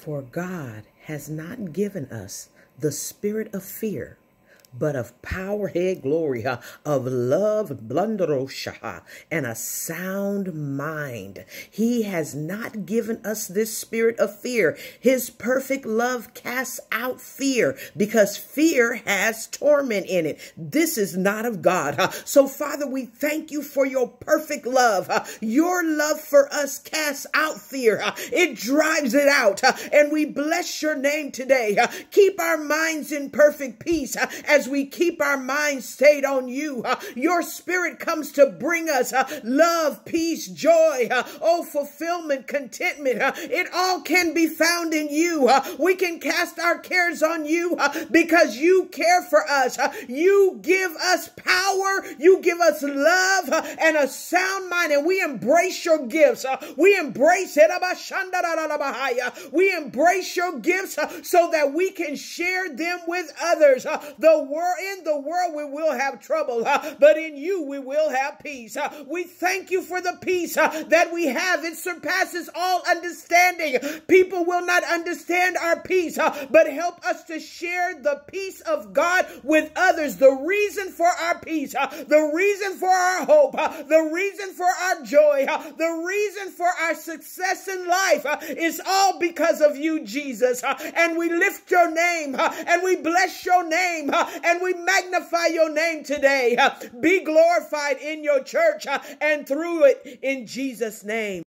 For God has not given us the spirit of fear, but of power, glory, uh, of love, blunderosha, and a sound mind. He has not given us this spirit of fear. His perfect love casts out fear because fear has torment in it. This is not of God. Uh, so, Father, we thank you for your perfect love. Uh, your love for us casts out fear. Uh, it drives it out. And we bless your name today. Keep our minds in perfect peace uh, as we keep our minds stayed on you. Uh, your spirit comes to bring us uh, love, peace, joy, uh, oh, fulfillment, contentment. Uh, it all can be found in you. Uh, we can cast our cares on you uh, because you care for us. You give us power. You give us love and a sound mind, and we embrace your gifts. We embrace it. We embrace your gifts so that we can share them with others. The world in the world we will have trouble, but in you we will have peace. We thank you for the peace that we have. It surpasses all understanding. People will not understand our peace, but help us to share the peace of God with others. The reason for our peace, the reason for our hope, uh, the reason for our joy, uh, the reason for our success in life uh, is all because of you, Jesus. And we lift your name and we bless your name and we magnify your name today. Be glorified in your church and through it in Jesus' name.